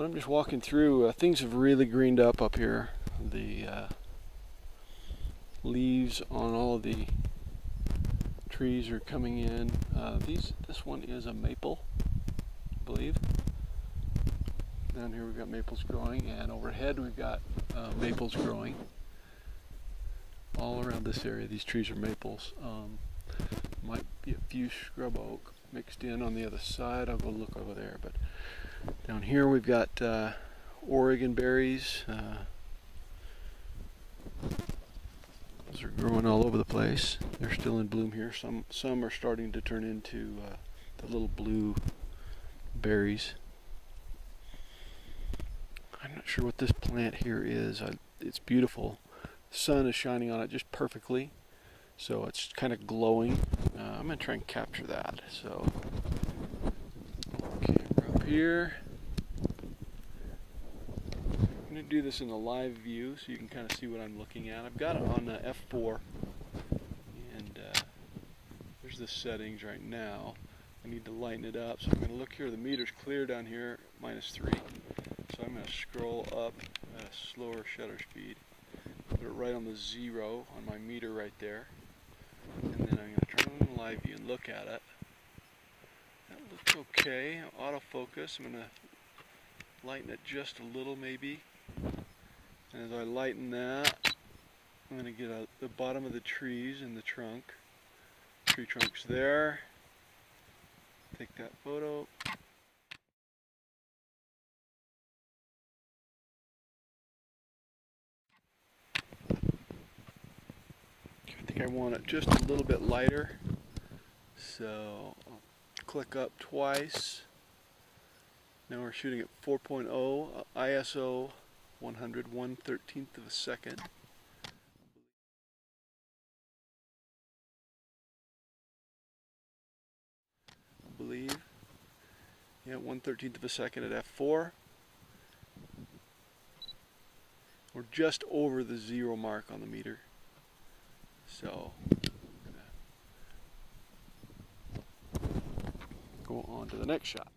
But I'm just walking through. Uh, things have really greened up up here. The uh, leaves on all the trees are coming in. Uh, these, this one is a maple, I believe. Down here we've got maples growing, and overhead we've got uh, maples growing. All around this area, these trees are maples. Um, might be a few scrub oak mixed in on the other side. I'll go look over there. But down here we've got uh, Oregon berries. Uh, those are growing all over the place. They're still in bloom here. Some some are starting to turn into uh, the little blue berries. I'm not sure what this plant here is. I, it's beautiful. The sun is shining on it just perfectly. So it's kind of glowing. Uh, I'm going to try and capture that. So, camera up here. Going to do this in a live view so you can kind of see what I'm looking at. I've got it on uh, F4. And uh, there's the settings right now. I need to lighten it up. So I'm going to look here. The meter's clear down here, minus 3. So I'm going to scroll up at a slower shutter speed. Put it right on the zero on my meter right there. And then I'm going to turn on the live view and look at it. That looks okay. Autofocus. I'm going to lighten it just a little maybe. And as I lighten that, I'm going to get out the bottom of the trees in the trunk. Tree trunks there. Take that photo. I think I want it just a little bit lighter. So I'll click up twice. Now we're shooting at 4.0 uh, ISO 100 1 13th of a second. I believe. Yeah, 1 13th of a second at f4. We're just over the zero mark on the meter. So, go on to the next shot.